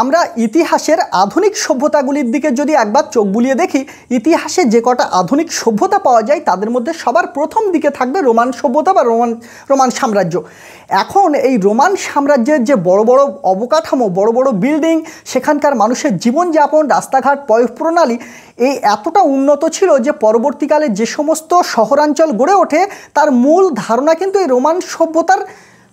আমরা ইতিহাসের আধুনিক সভ্যতাগুলির দিকে যদি একবার চোখ বুলিয়ে দেখি, ইতিহাসে যে কটা আধুনিক সভ্যতা পাওয়া যায়, তাদের মধ্যে সবার প্রথম দিকে থাকবে রোমান সভ্যতা বা রোমান রোমান সাম্রাজ্য। এখন এই রোমান সাম্রাজ্যের যে বড় বড় অবকাঠামো, বড় বড় বিল্ডিং, সেখানকার মানুষের জীবনযাপন, রাস্তাঘাট, পয় প্রণালী, এই এতটা উন্নত ছিল যে পরবর্তীকালে যে সমস্ত শহরাঞ্চল গড়ে ওঠে, তার মূল ধারণা কিন্তু এই রোমান সভ্যতার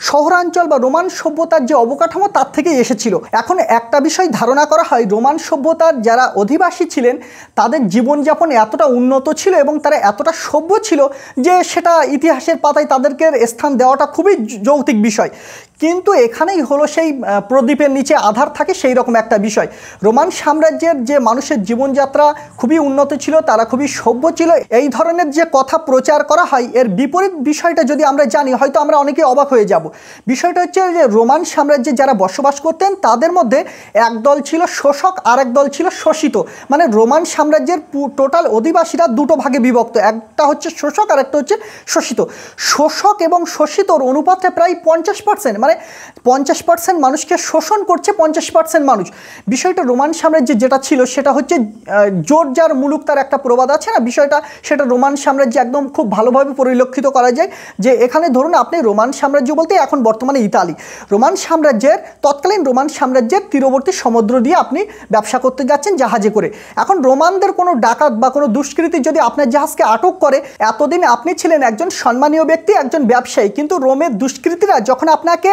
শহরাঞ্চল বা রোমান সভ্যতার যে অবকাঠামো, তার থেকেই এসেছিল। এখন একটা বিষয় ধারণা করা হয়, রোমান সভ্যতার যারা অধিবাসী ছিলেন, তাদের জীবনযাপন এতটা উন্নত ছিল এবং তারা এতটা সভ্য ছিল যে সেটা ইতিহাসের পাতায় তাদেরকে স্থান দেওয়াটা খুবই যৌক্তিক বিষয়। কিন্তু এখানেই হলো সেই প্রদীপের নিচে আধার থাকে সেই রকম একটা বিষয়। রোমান সাম্রাজ্যের যে মানুষের জীবনযাত্রা খুবই উন্নত ছিল, তারা খুবই সভ্য ছিল, এই ধরনের যে কথা প্রচার করা হয়, এর বিপরীত বিষয়টা যদি আমরা জানি, হয়তো আমরা অনেকে অবাক হয়ে যাব। বিষয়টা হচ্ছে যে রোমান সাম্রাজ্যে যারা বসবাস করতেন, তাদের মধ্যে এক দল ছিল শোষক আর এক দল ছিল শোষিত। মানে রোমান সাম্রাজ্যের টোটাল অধিবাসীরা দুটো ভাগে বিভক্ত। একটা হচ্ছে শোষক আর একটা হচ্ছে শোষিত। শোষক এবং শোষিতর অনুপাতে প্রায় পঞ্চাশ পার্সেন্ট মানে পঞ্চাশ পার্সেন্ট মানুষকে শোষণ করছে পঞ্চাশ পার্সেন্ট মানুষ। বিষয়টা রোমান সাম্রাজ্যে যেটা ছিল সেটা হচ্ছে জোর যার মুলুক তার একটা প্রবাদ আছে না? বিষয়টা সেটা রোমান সাম্রাজ্যে একদম খুব ভালোভাবে পরিলক্ষিত করা যায় যে এখানে ধরুন আপনি রোমান সাম্রাজ্য বলতে এখন বর্তমানে ইতালি। রোমান সাম্রাজ্যের, তৎকালীন রোমান সাম্রাজ্যের তীরবর্তী সমুদ্র দিয়ে আপনি ব্যবসা করতে যাচ্ছেন জাহাজে করে। এখন রোমানদের কোনো ডাকাত বা কোনো দুষ্কৃতি যদি আপনার জাহাজকে আটক করে, এতদিন আপনি ছিলেন একজন সম্মানীয় ব্যক্তি, একজন ব্যবসায়ী। কিন্তু রোমের দুষ্কৃতীরা যখন আপনাকে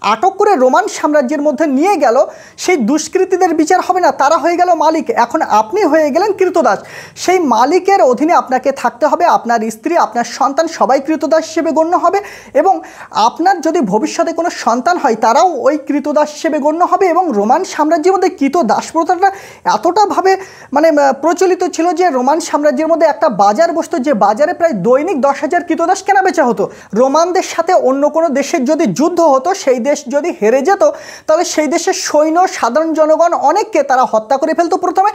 আটক করে রোমান সাম্রাজ্যের মধ্যে নিয়ে গেল। সেই দুষ্কৃতীদের বিচার হবে না, তারা হয়ে গেল মালিক। এখন আপনি হয়ে গেলেন কৃতদাস। সেই মালিকের অধীনে আপনাকে থাকতে হবে। আপনার স্ত্রী, আপনার সন্তান সবাই কৃতদাস হিসেবে গণ্য হবে এবং আপনার যদি ভবিষ্যতে কোনো সন্তান হয়, তারাও ওই কৃতদাস হিসেবে গণ্য হবে এবং রোমান সাম্রাজ্যের মধ্যে কৃত দাস প্রথাটা এতটাভাবে মানে প্রচলিত ছিল যে রোমান সাম্রাজ্যের মধ্যে একটা বাজার বসতো যে বাজারে প্রায় দৈনিক দশ হাজার কৃতদাস কেনা বেচা হতো। রোমানদের সাথে অন্য কোনো দেশের যদি যুদ্ধ হতো, সেই দেশ যদি হেরে যেত, তাহলে সেই দেশের সৈন্য, সাধারণ জনগণ অনেককে তারা হত্যা করে ফেলতো প্রথমে।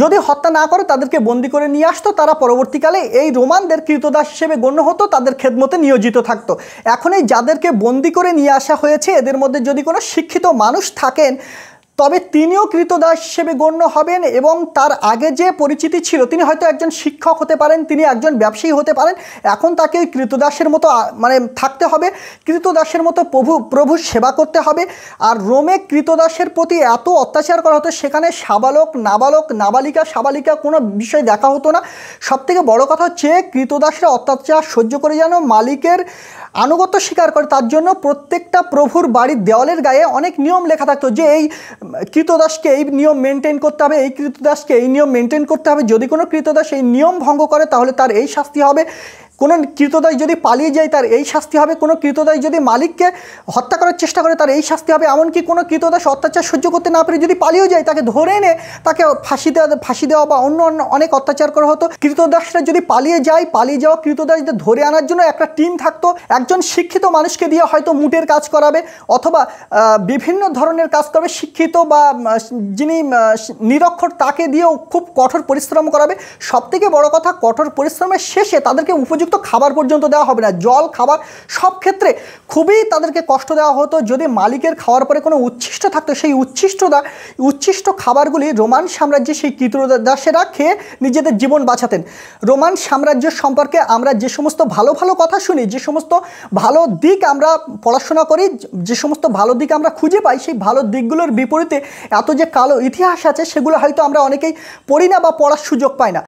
যদি হত্যা না করে, তাদেরকে বন্দি করে নিয়ে আসতো। তারা পরবর্তীকালে এই রোমানদের কৃতদাস হিসেবে গণ্য হতো, তাদের খেদমতে নিয়োজিত থাকতো। এখন এই যাদেরকে বন্দি করে নিয়ে আসা হয়েছে, এদের মধ্যে যদি কোনো শিক্ষিত মানুষ থাকেন তবে তিনিও কৃতদাস হিসেবে গণ্য হবেন এবং তার আগে যে পরিচিতি ছিল, তিনি হয়তো একজন শিক্ষক হতে পারেন, তিনি একজন ব্যবসায়ী হতে পারেন, এখন তাকে ওই কৃতদাসের মতো মানে থাকতে হবে, কৃতদাসের মতো প্রভু প্রভু সেবা করতে হবে। আর রোমে কৃতদাসের প্রতি এত অত্যাচার করা হতো, সেখানে সাবালক, নাবালক, নাবালিকা, সাবালিকা কোনো বিষয় দেখা হতো না। সবথেকে বড় কথা হচ্ছে, কৃতদাসরা অত্যাচার সহ্য করে যেন মালিকের আনুগত্য স্বীকার করে, তার জন্য প্রত্যেকটা প্রভুর বাড়ির দেওয়ালের গায়ে অনেক নিয়ম লেখা থাকতো যে এই কৃতদাসকে এই নিয়ম মেনটেন করতে হবে, এই কৃতদাসকে এই নিয়ম মেনটেন করতে হবে। যদি কোনো কৃতদাস এই নিয়ম ভঙ্গ করে, তাহলে তার এই শাস্তি হবে। কোনো কৃতদায় যদি পালিয়ে যায়, তার এই শাস্তি হবে। কোনো কৃতদায় যদি মালিককে হত্যা করার চেষ্টা করে, তার এই শাস্তি হবে। এমনকি কোনো কৃতদাস অত্যাচার সহ্য করতে না পেরে যদি পালিয়েও যায়, তাকে ধরে এনে তাকে ফাঁসি দেওয়া ফাঁসি দেওয়া বা অন্য অন্য অনেক অত্যাচার করা হতো। কৃতদাসরা যদি পালিয়ে যায়, পালিয়ে যাওয়া কৃতদাসদের ধরে আনার জন্য একটা টিম থাকতো। একজন শিক্ষিত মানুষকে দিয়ে হয়তো মুটের কাজ করাবে, অথবা বিভিন্ন ধরনের কাজ করবে। শিক্ষিত বা যিনি নিরক্ষর, তাকে দিয়েও খুব কঠোর পরিশ্রম করাবে। সবথেকে বড় কথা, কঠোর পরিশ্রমের শেষে তাদেরকে উপযুক্ত উপযুক্ত খাবার পর্যন্ত দেওয়া হবে না। জল, খাবার সব ক্ষেত্রে খুবই তাদেরকে কষ্ট দেওয়া হতো। যদি মালিকের খাওয়ার পরে কোনো উচ্ছিষ্ট থাকতো, সেই উচ্ছিষ্টতা, উচ্ছিষ্ট খাবারগুলি রোমান সাম্রাজ্যে সেই কৃতদাসেরা খেয়ে নিজেদের জীবন বাঁচাতেন। রোমান সাম্রাজ্য সম্পর্কে আমরা যে সমস্ত ভালো ভালো কথা শুনি, যে সমস্ত ভালো দিক আমরা পড়াশোনা করি, যে সমস্ত ভালো দিক আমরা খুঁজে পাই, সেই ভালো দিকগুলোর বিপরীতে এত যে কালো ইতিহাস আছে, সেগুলো হয়তো আমরা অনেকেই পড়ি না বা পড়ার সুযোগ পাই না।